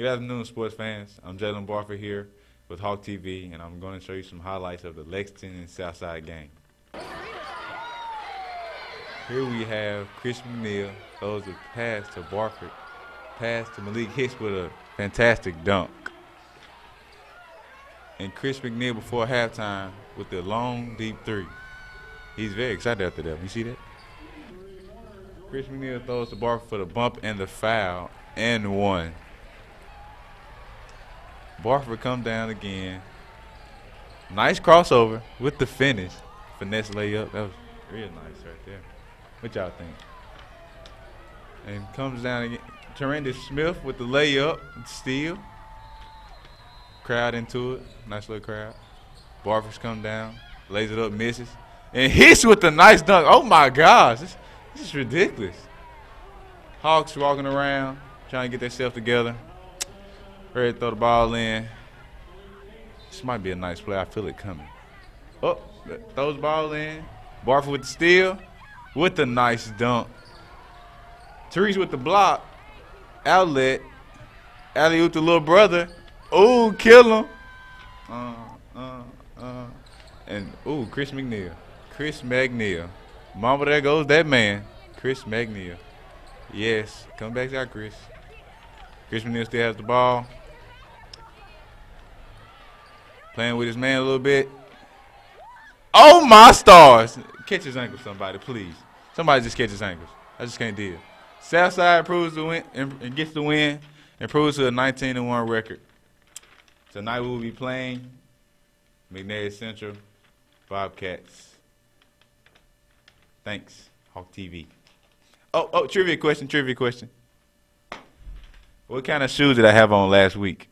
Good afternoon, sports fans. I'm Jaylen Barford here with Hawk TV, and I'm going to show you some highlights of the Lexington and Southside game. Here we have Chris McNeil throws a pass to Barford, pass to Malik Hicks with a fantastic dunk. And Chris McNeil before halftime with the long, deep three. He's very excited after that. You see that? Chris McNeil throws to Barford for the bump and the foul, and one. Barford come down again. Nice crossover with the finish. Finesse layup. That was real nice right there. What y'all think? And comes down again. Tremendous Smith with the layup and steal. Crowd into it. Nice little crowd. Barford's come down. Lays it up, misses. And hits with the nice dunk. Oh my gosh. This, this is ridiculous. Hawks walking around, trying to get themselves together. Ready to throw the ball in. This might be a nice play. I feel it coming. Oh, throws the ball in. Barford with the steal, with the nice dunk. Therese with the block. Outlet. Alley with the little brother. Ooh, kill him. Uh, uh, uh. And, ooh, Chris McNeil. Chris McNeil. Mama, there goes that man. Chris McNeil. Yes, come back out, Chris. Chris McNeil still has the ball. Playing with his man a little bit. Oh my stars! Catch his ankle, somebody, please. Somebody just catch his ankles. I just can't deal. Southside improves the win and gets the win, improves to a 19 1 record. Tonight we will be playing McNairy Central Bobcats. Thanks, Hawk TV. Oh, oh, trivia question, trivia question. What kind of shoes did I have on last week?